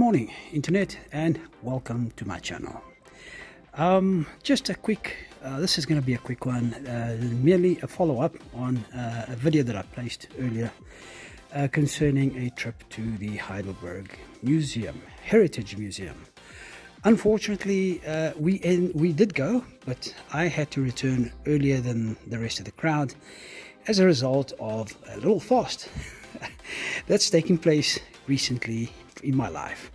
Morning, Internet, and welcome to my channel. Um, just a quick, uh, this is going to be a quick one, uh, merely a follow up on uh, a video that I placed earlier uh, concerning a trip to the Heidelberg Museum, Heritage Museum. Unfortunately, uh, we in, we did go, but I had to return earlier than the rest of the crowd as a result of a little fast that's taking place recently in my life.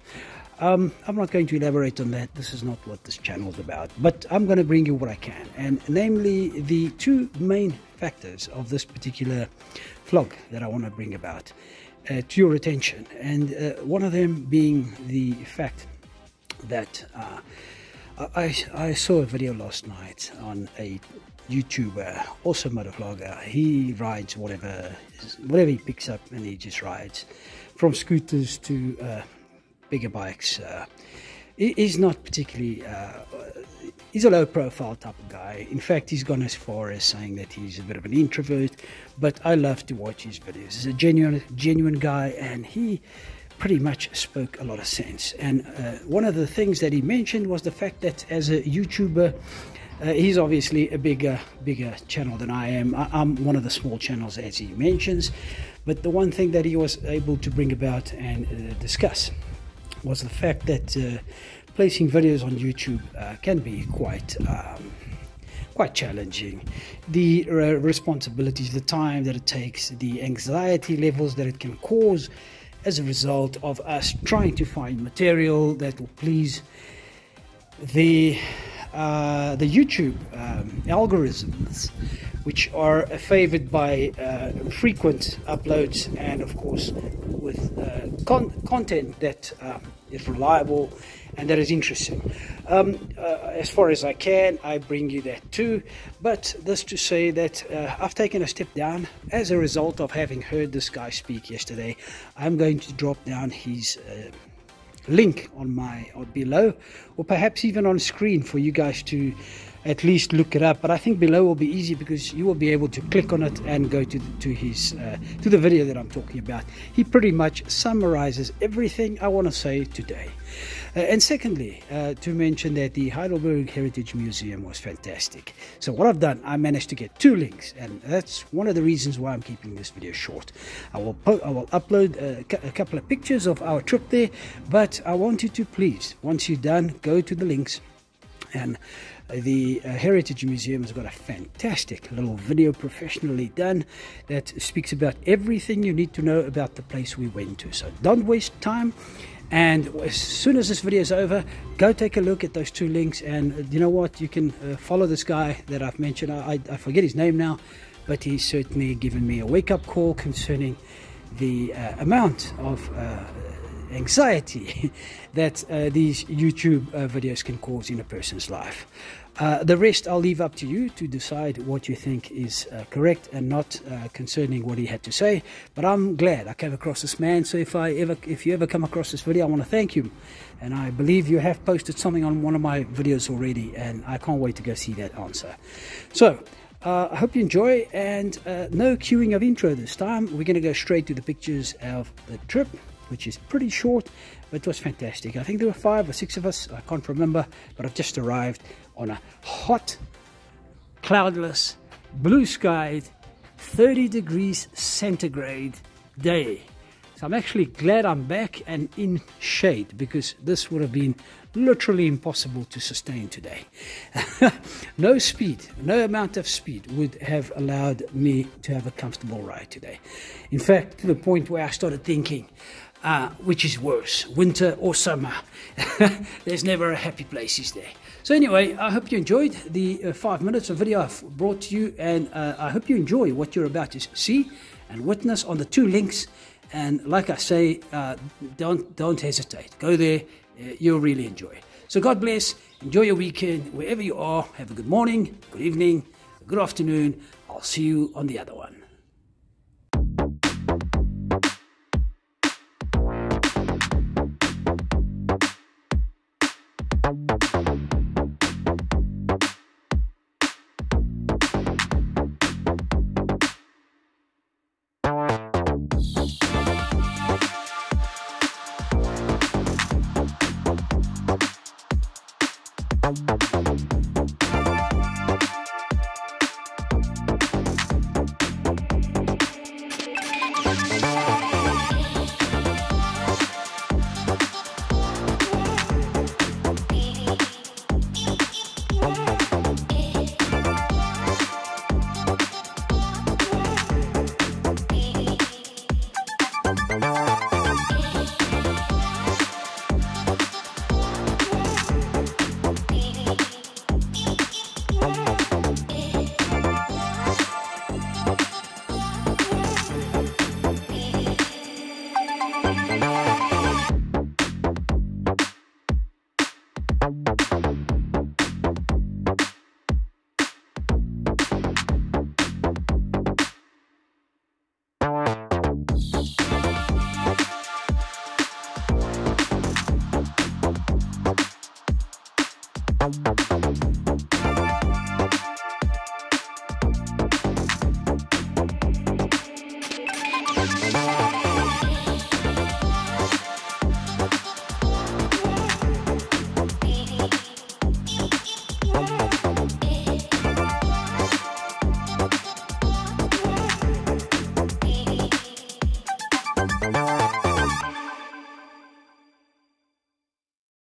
Um, I'm not going to elaborate on that. This is not what this channel is about. But I'm going to bring you what I can, and namely the two main factors of this particular vlog that I want to bring about uh, to your attention. And uh, one of them being the fact that uh, I, I saw a video last night on a YouTuber, also motovlogger. He rides whatever whatever he picks up, and he just rides from scooters to uh, bigger bikes. Uh, he's not particularly. Uh, he's a low profile type of guy. In fact, he's gone as far as saying that he's a bit of an introvert. But I love to watch his videos. He's a genuine, genuine guy, and he pretty much spoke a lot of sense. And uh, one of the things that he mentioned was the fact that as a YouTuber, uh, he's obviously a bigger, bigger channel than I am. I, am one of the small channels, as he mentions. But the one thing that he was able to bring about and uh, discuss was the fact that uh, placing videos on YouTube uh, can be quite. Um, quite challenging. The responsibilities, the time that it takes, the anxiety levels that it can cause as a result of us trying to find material that will please the uh, the YouTube um, algorithms, which are favored by uh, frequent uploads and, of course, with uh, con content that um, is reliable and that is interesting. Um, uh, as far as I can, I bring you that too. But this to say that uh, I've taken a step down as a result of having heard this guy speak yesterday. I'm going to drop down his link on my or below or perhaps even on screen for you guys to at least look it up. But i think below will be easy because you will be able to click on it and go to to his uh, to the video that i'm talking about. He pretty much summarizes everything i want to say today and secondly, uh, to mention that the Heidelberg Heritage Museum was fantastic. So what I've done, I managed to get two links, and that's one of the reasons why I'm keeping this video short. I will I will upload a, a couple of pictures of our trip there, but I want you to please, once you're done, go to the links and the uh, Heritage Museum has got a fantastic little video professionally done that speaks about everything you need to know about the place we went to. So don't waste time and as soon as this video is over, go take a look at those two links. And uh, you know what? You can uh, follow this guy that I've mentioned. I, I, forget his name now, but he's certainly given me a wake up call concerning the uh, amount of uh, anxiety that uh, these YouTube uh, videos can cause in a person's life. Uh, the rest I'll leave up to you to decide what you think is uh, correct and not uh, concerning what he had to say. But I'm glad I came across this man. So if I ever, if you ever come across this video, I want to thank you. And I believe you have posted something on one of my videos already, and I can't wait to go see that answer. So. Uh, I hope you enjoy, and uh, no cueing of intro this time. We're going to go straight to the pictures of the trip, which is pretty short, but it was fantastic. I think there were five or six of us, I can't remember, but I've just arrived on a hot, cloudless, blue skied, 30 degrees centigrade day. So I'm actually glad I'm back and in shade because this would have been literally impossible to sustain today. no speed, no amount of speed would have allowed me to have a comfortable ride today. In fact, to the point where I started thinking, uh, which is worse, winter or summer? There's never a happy place, is there? So anyway, I hope you enjoyed the uh, five minutes of video I've brought to you, and uh, I hope you enjoy what you're about to see and witness on the two links. And like I say, uh, don't don't hesitate. Go there; uh, you'll really enjoy it. So God bless. Enjoy your weekend wherever you are. Have a good morning, good evening, good afternoon. I'll see you on the other one. Bum, bum, bum, bum.